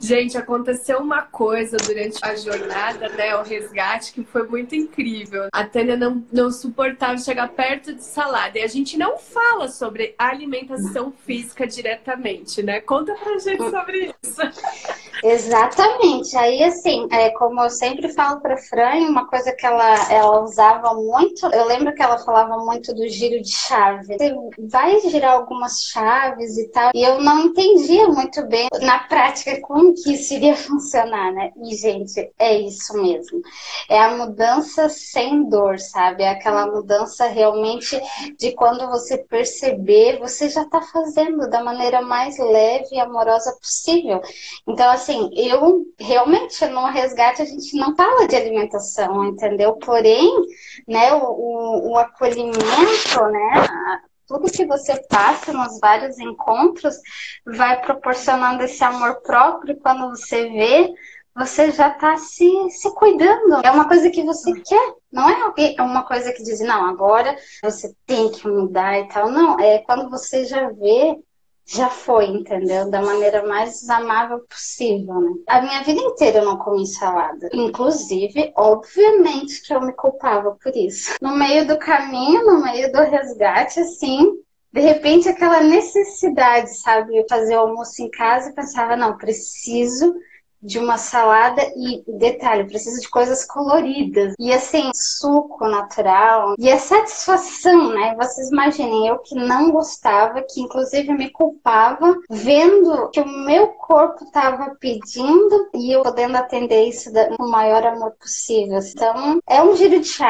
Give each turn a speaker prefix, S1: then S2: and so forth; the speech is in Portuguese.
S1: Gente, aconteceu uma coisa durante a jornada, né? O resgate, que foi muito incrível. A Tânia não, não suportava chegar perto de salada. E a gente não fala sobre alimentação física diretamente, né? Conta pra gente sobre isso.
S2: Exatamente. Aí, assim, é, como eu sempre falo pra Fran, uma coisa que ela, ela usava muito, eu lembro que ela falava muito do giro de chave. Você vai girar algumas chaves e tal, e eu não entendia muito bem na prática como que isso iria funcionar, né? E, gente, é isso mesmo. É a mudança sem dor, sabe? É aquela mudança realmente de quando você perceber, você já tá fazendo da maneira mais leve e amorosa possível. Então, assim, eu realmente no resgate a gente não fala de alimentação, entendeu? Porém, né, o, o, o acolhimento, né? tudo que você passa nos vários encontros vai proporcionando esse amor próprio. Quando você vê, você já está se, se cuidando. É uma coisa que você quer. Não é uma coisa que diz, não, agora você tem que mudar e tal. Não, é quando você já vê já foi, entendeu? Da maneira mais amável possível, né? A minha vida inteira eu não comi salada. Inclusive, obviamente que eu me culpava por isso. No meio do caminho, no meio do resgate, assim, de repente aquela necessidade, sabe? Fazer o almoço em casa e pensava, não, preciso de uma salada e detalhe, preciso de coisas coloridas e assim, suco natural e a satisfação, né? Vocês imaginem, eu que não gostava, que inclusive me culpava, vendo que o meu corpo estava pedindo e eu podendo atender isso com o maior amor possível. Então, é um giro de chave.